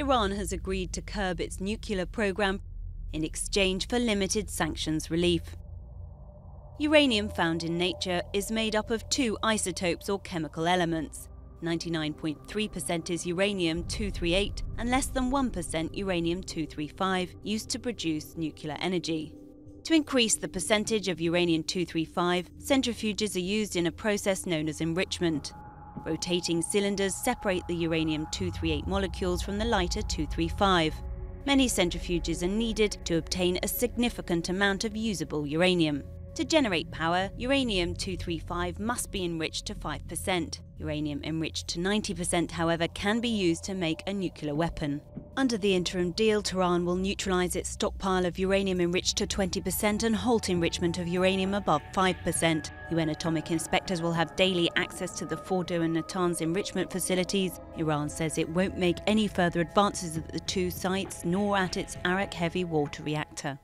Iran has agreed to curb its nuclear program in exchange for limited sanctions relief. Uranium found in nature is made up of two isotopes or chemical elements. 99.3% is uranium 238 and less than 1% uranium 235 used to produce nuclear energy. To increase the percentage of uranium 235, centrifuges are used in a process known as enrichment. Rotating cylinders separate the uranium 238 molecules from the lighter 235. Many centrifuges are needed to obtain a significant amount of usable uranium. To generate power, uranium 235 must be enriched to 5%. Uranium enriched to 90%, however, can be used to make a nuclear weapon. Under the interim deal, Tehran will neutralize its stockpile of uranium enriched to 20% and halt enrichment of uranium above 5%. UN atomic inspectors will have daily access to the Fordo and Natanz enrichment facilities. Iran says it won't make any further advances at the two sites nor at its Arak heavy water reactor.